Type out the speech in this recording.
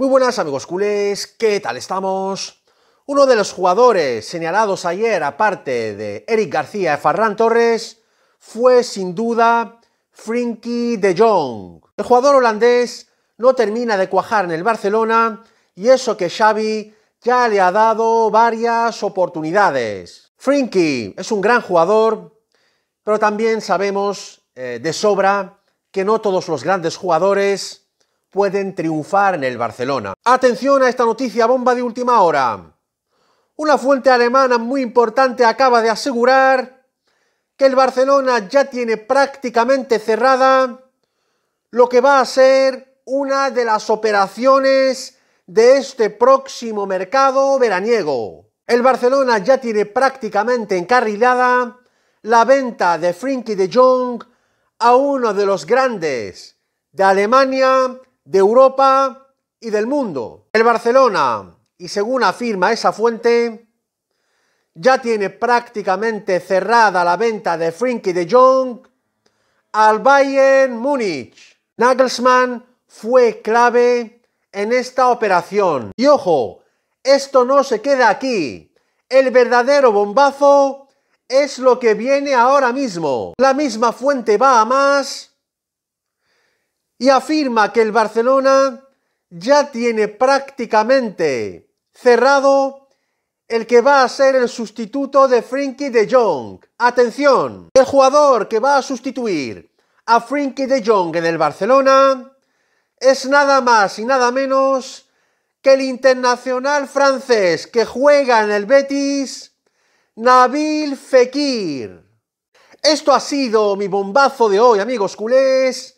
Muy buenas amigos culés, ¿qué tal estamos? Uno de los jugadores señalados ayer, aparte de Eric García y Ferran Torres, fue sin duda Frenkie de Jong. El jugador holandés no termina de cuajar en el Barcelona y eso que Xavi ya le ha dado varias oportunidades. Frenkie es un gran jugador, pero también sabemos eh, de sobra que no todos los grandes jugadores pueden triunfar en el Barcelona. Atención a esta noticia bomba de última hora. Una fuente alemana muy importante acaba de asegurar que el Barcelona ya tiene prácticamente cerrada lo que va a ser una de las operaciones de este próximo mercado veraniego. El Barcelona ya tiene prácticamente encarrilada la venta de Frenkie de Jong a uno de los grandes de Alemania, de Europa y del mundo. El Barcelona, y según afirma esa fuente, ya tiene prácticamente cerrada la venta de Frenkie de Jong al Bayern Múnich. Nagelsmann fue clave en esta operación. Y ojo, esto no se queda aquí. El verdadero bombazo es lo que viene ahora mismo. La misma fuente va a más y afirma que el Barcelona ya tiene prácticamente cerrado el que va a ser el sustituto de Frenkie de Jong. Atención, el jugador que va a sustituir a Frenkie de Jong en el Barcelona es nada más y nada menos que el internacional francés que juega en el Betis Nabil Fekir. Esto ha sido mi bombazo de hoy, amigos culés.